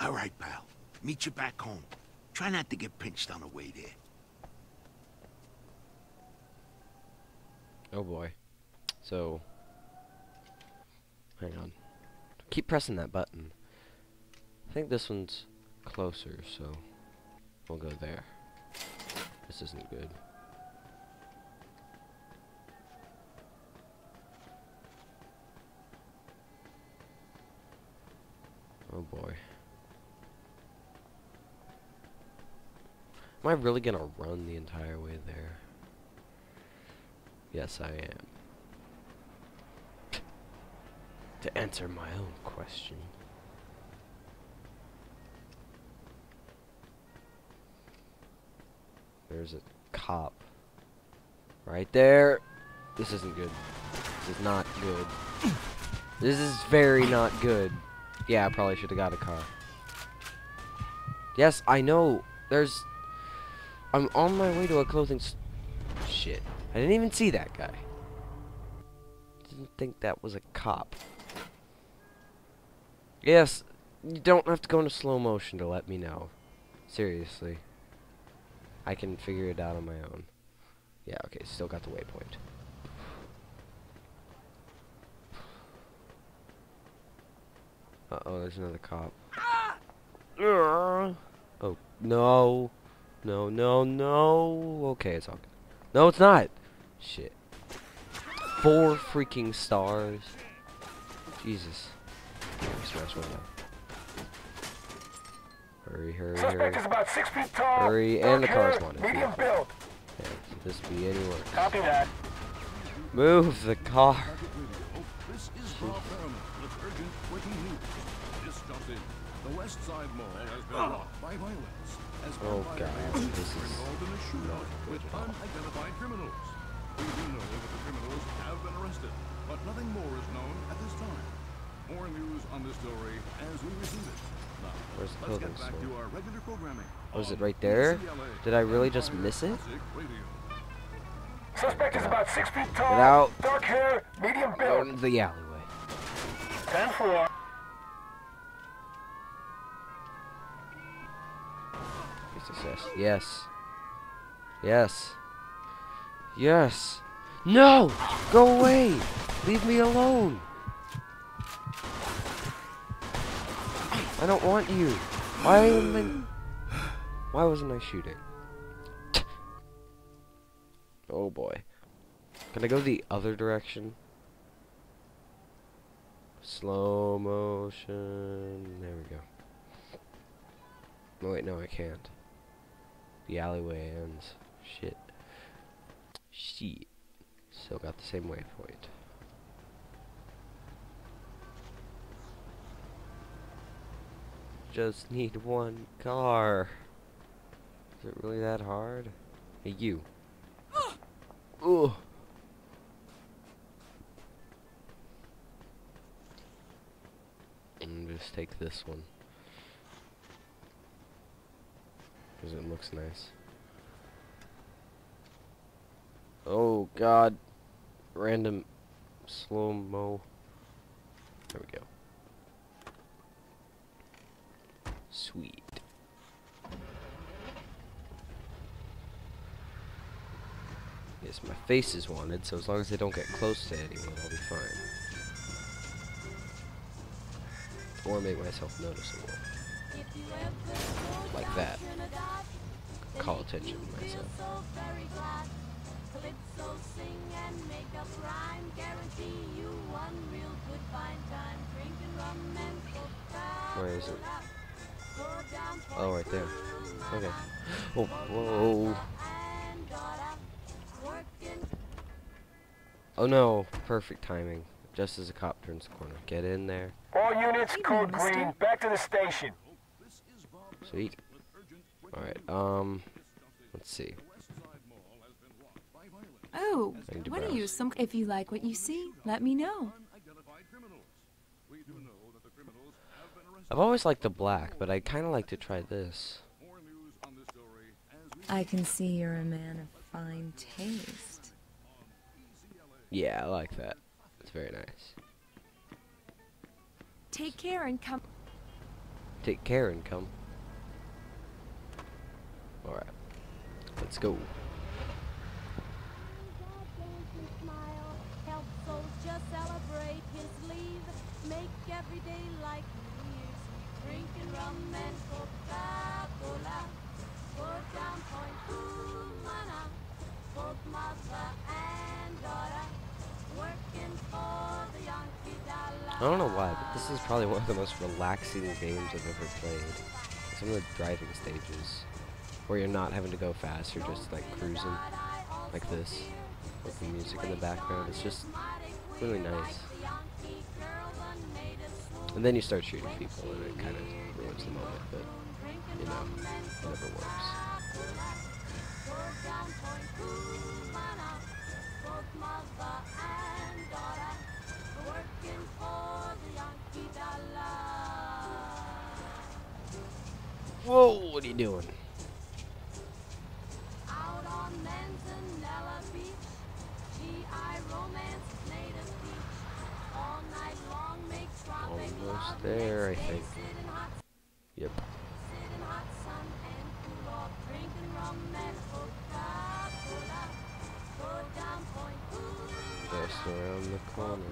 All right, pal. Meet you back home. Try not to get pinched on the way there. Oh boy. So, hang on. Keep pressing that button. I think this one's closer, so we'll go there. This isn't good. Oh boy. Am I really gonna run the entire way there? Yes, I am. to answer my own question. There's a cop. Right there. This isn't good. This is not good. This is very not good. Yeah, I probably should have got a car. Yes, I know. There's... I'm on my way to a clothing... Shit. I didn't even see that guy. Didn't think that was a cop. Yes, you don't have to go into slow motion to let me know. Seriously. I can figure it out on my own. Yeah, okay, still got the waypoint. Uh-oh, there's another cop. Ah! Oh, no. No, no, no. Okay, it's all good. No, it's not. Shit. Four freaking stars. Jesus. Smash one down. Hurry, hurry, hurry. Is about six feet tall. Hurry, and the car's wanted. Medium build. Can't this be any worse. Copy that. Move the car. This is Bob Fairman with urgent breaking news. Just jumped in. The West Side Mall has been robbed by violence. Oh god, this is with unidentified criminals. We do know that the criminals have been arrested, but nothing more is known at this time. More news on this story as we receive it. Now, Where's the building store? Was oh, it right there? Did I really just miss it? Suspect is about six feet tall, dark hair, medium build. Out in the alleyway. 10-4, Yes, yes, yes. No! Go away! Leave me alone! I don't want you. Why am I... Why wasn't I shooting? Oh boy. Can I go the other direction? Slow motion. There we go. Oh wait, no, I can't. The alleyway ends. Shit. Shit. Still got the same waypoint. Just need one car. Is it really that hard? Hey, you. Ugh. And just take this one. Because it looks nice. Oh god. Random slow mo. There we go. Sweet. Yes, my face is wanted, so as long as they don't get close to anyone, I'll be fine. Or make myself noticeable. Like that. Call attention to myself. Where is it? Oh, right there. Okay. Oh, whoa. Oh no, perfect timing. Just as a cop turns the corner. Get in there. All units, code green. Back to the station. This is Bob Sweet. with urgent breaking Alright, um, let's see. The West Side Mall has been robbed by violence. Oh, I what are you? Some. If you like what you see, let me know. Unidentified criminals. We do know that the criminals have been arrested. I've always liked the black, but I'd kind of like to try this. More news on this story as we I can see you're a man of fine taste. Yeah, I like that. It's very nice. Take care and come. take care and come. Alright. Let's go. I don't know why, but this is probably one of the most relaxing games I've ever played. Some of the driving stages, where you're not having to go fast, you're just like cruising, like this, with the music in the background. It's just really nice. And then you start shooting people, and it kind of ruins the moment, but you know, whatever works. Whoa, what are you doing? Go I think. Yep. Just around the corner.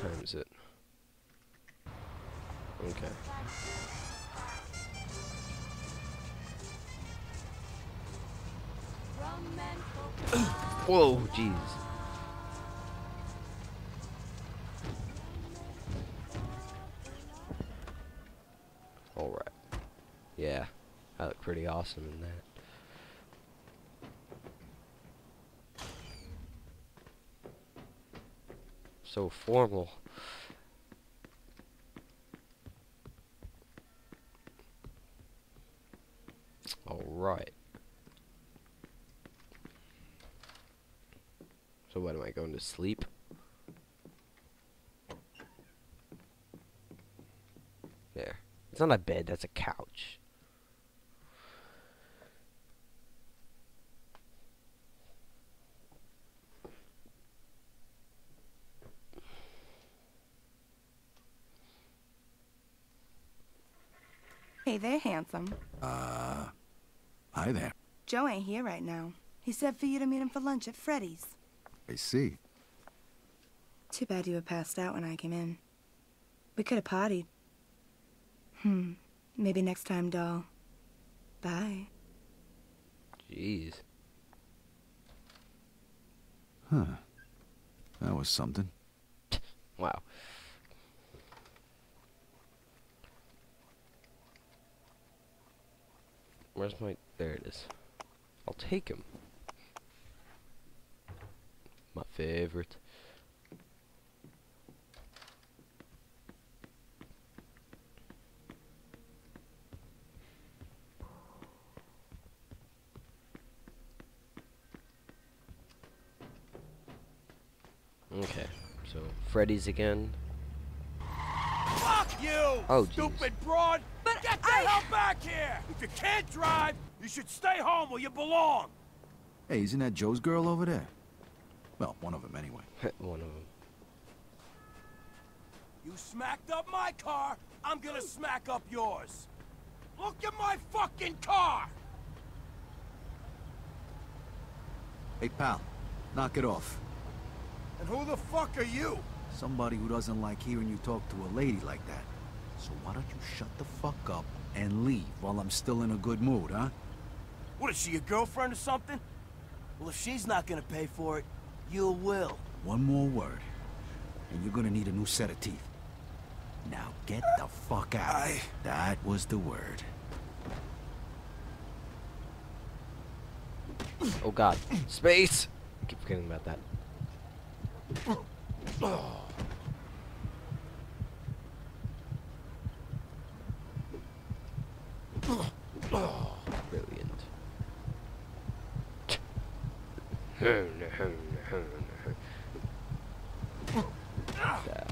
Times it. Okay. Whoa, jeez. Alright. Yeah, I look pretty awesome in that. So formal. Alright. So what am I going to sleep? There. It's not a bed, that's a couch. Hey there, handsome. Uh, hi there. Joe ain't here right now. He said for you to meet him for lunch at Freddy's. I see. Too bad you were passed out when I came in. We could have partied. Hmm. Maybe next time, doll. Bye. Jeez. Huh. That was something. Wow. Where's my... There it is. I'll take him. My favorite. Okay, so Freddy's again. Fuck you! Oh, jeez. Stupid broad! But Get the I- hell back here! If you can't drive, you should stay home where you belong! Hey, isn't that Joe's girl over there? Well, one of them anyway. One of them. You smacked up my car, I'm gonna smack up yours. Look at my fucking car! Hey, pal, knock it off. And who the fuck are you? Somebody who doesn't like hearing you talk to a lady like that. So why don't you shut the fuck up and leave while I'm still in a good mood, huh? What is she, your girlfriend or something? Well, if she's not gonna pay for it, you will. One more word, and you're gonna need a new set of teeth. Now get the fuck out. I- That was the word. Oh god. Space! I keep forgetting about that. Brilliant. Yeah.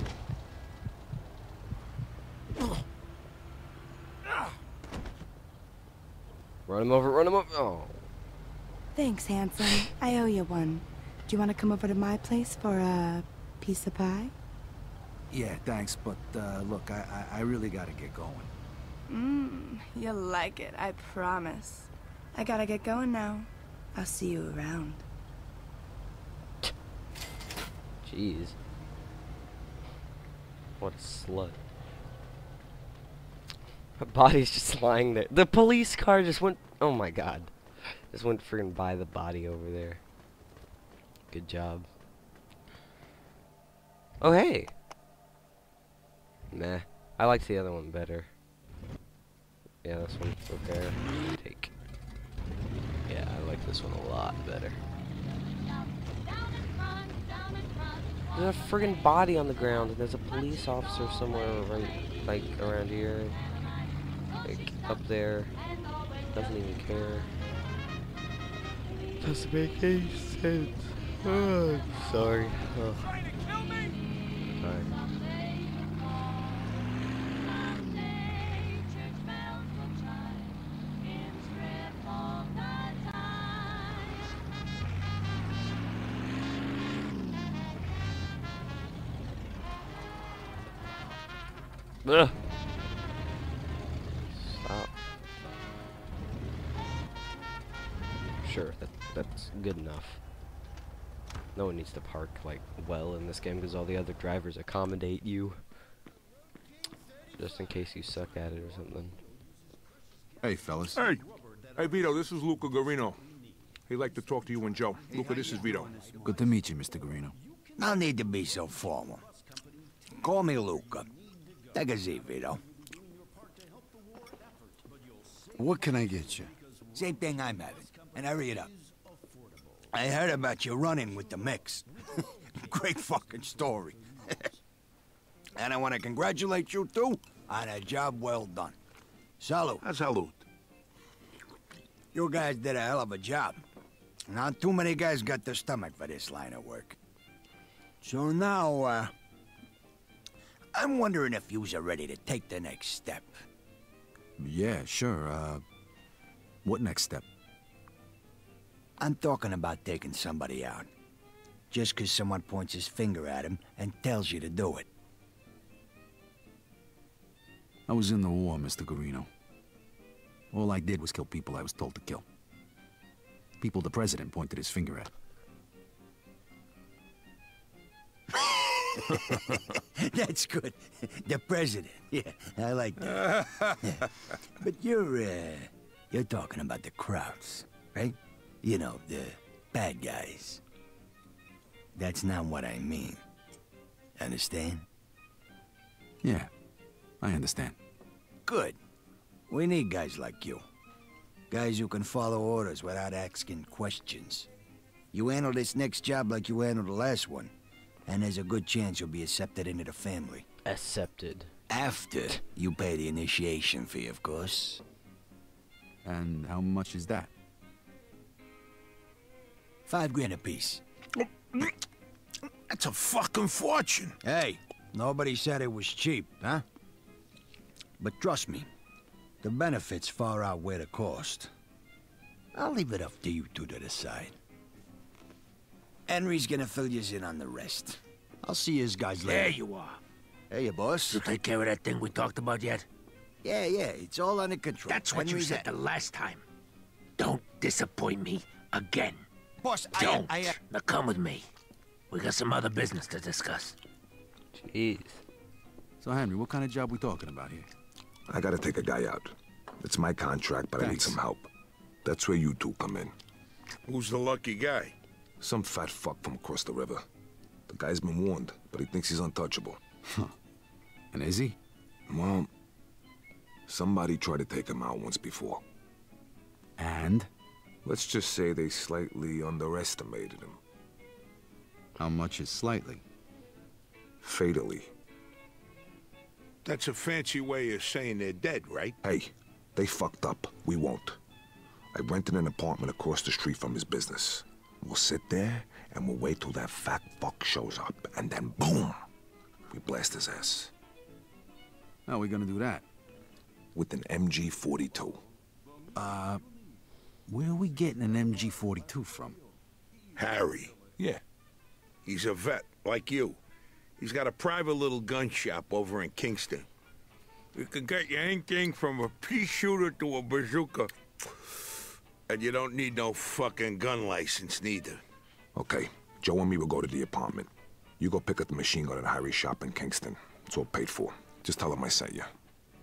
Run him over, run him over. Oh. Thanks, handsome. I owe you one. Do you want to come over to my place for a piece of pie? Yeah, thanks, but uh, look, I, I, I really gotta get going. Mmm, you'll like it, I promise. I gotta get going now. I'll see you around. Jeez. What a slut. Her body's just lying there. The police car just went. Oh my god. Just went freaking by the body over there. Good job. Oh hey. Nah. I liked the other one better. Yeah, this one's okay. Take. Yeah, I like this one a lot better. There's a friggin' body on the ground, and there's a police officer somewhere right, like, around here. Up there. Doesn't even care. Doesn't make any sense. Oh, sorry. Oh. Sure, that that's good enough. No one needs to park like well in this game because all the other drivers accommodate you. Just in case you suck at it or something. Hey, fellas. Hey, hey Vito, this is Luca Gurino. He'd like to talk to you and Joe. Luca, this is Vito. Good to meet you, Mr. Gurino. No need to be so formal. Call me Luca. Take a seat, Vito. What can I get you? Same thing I'm having. And hurry it up. I heard about you running with the mix. Great fucking story. and I want to congratulate you too on a job well done. Salute. Salute. You guys did a hell of a job. Not too many guys got the stomach for this line of work. So now, uh, I'm wondering if yous are ready to take the next step. Yeah, sure. Uh, what next step? I'm talking about taking somebody out. Just 'cause someone points his finger at him and tells you to do it. I was in the war, Mr. Gurino. All I did was kill people I was told to kill. People the president pointed his finger at. That's good. The president. Yeah, I like that. but you're, uh, you're talking about the crowds, right? You know, the bad guys. That's not what I mean. Understand? Yeah, I understand. Good. We need guys like you. Guys who can follow orders without asking questions. You handle this next job like you handled the last one, and there's a good chance you'll be accepted into the family. Accepted. After you pay the initiation fee, of course. And how much is that? Five grand apiece. That's a fucking fortune. Hey, nobody said it was cheap, huh? But trust me, the benefits far outweigh the cost. I'll leave it up to you two to decide. Henry's gonna fill you in on the rest. I'll see you guys later. There you are. Hey, you boss. You take care of that thing we talked about yet? Yeah, yeah, it's all under control. That's what you said the last time. Don't disappoint me again. Boss, Don't. I, uh, Now come with me. We got some other business to discuss. Jeez. So, Henry, what kind of job we talking about here? I gotta take a guy out. It's my contract, but I need some help. That's where you two come in. Who's the lucky guy? Some fat fuck from across the river. The guy's been warned, but he thinks he's untouchable. Huh. And is he? Well, somebody tried to take him out once before. And? Let's just say they slightly underestimated him. How much is slightly? Fatally. That's a fancy way of saying they're dead, right? Hey, they fucked up. We won't. I rented an apartment across the street from his business. We'll sit there and we'll wait till that fat fuck shows up, and then boom! We blast his ass. How are we gonna do that? With an MG42. Uh, where are we getting an MG42 from? Harry, Yeah. He's a vet, like you. He's got a private little gun shop over in Kingston. You can get you anything from a pea shooter to a bazooka. And you don't need no fucking gun license, neither. Okay, Joe and me will go to the apartment. You go pick up the machine gun at Harry's shop in Kingston. It's all paid for. Just tell him I sent you.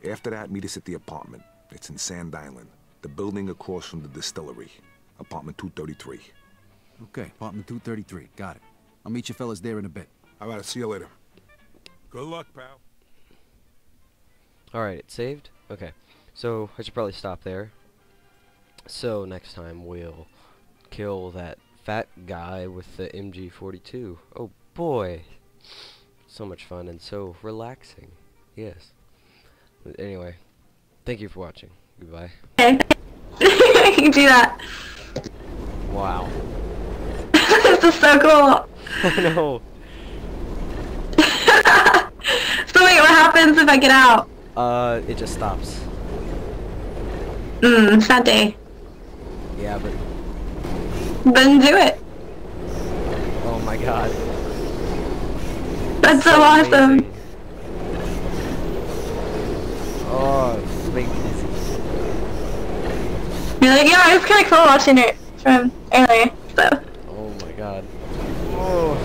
After that, meet us at the apartment. It's in Sand Island, the building across from the distillery. Apartment 233. Okay, apartment 233. Got it. I'll meet you fellas there in a bit. All right, see you later. Good luck, pal. Alright, it's saved? Okay. So, I should probably stop there. So, next time we'll kill that fat guy with the MG42. Oh boy! So much fun and so relaxing. Yes. But anyway, thank you for watching. Goodbye. Okay. I can do that. Wow. this is so cool. I know. So wait, what happens if I get out? Uh, it just stops. Mmm, sad day. Yeah, but Then do it. oh my god. That's so, So awesome. amazing. Oh, it's making me dizzy. Like, yeah, it was kind of cool watching it from earlier, so. Oh my god. Whoa.